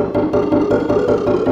Música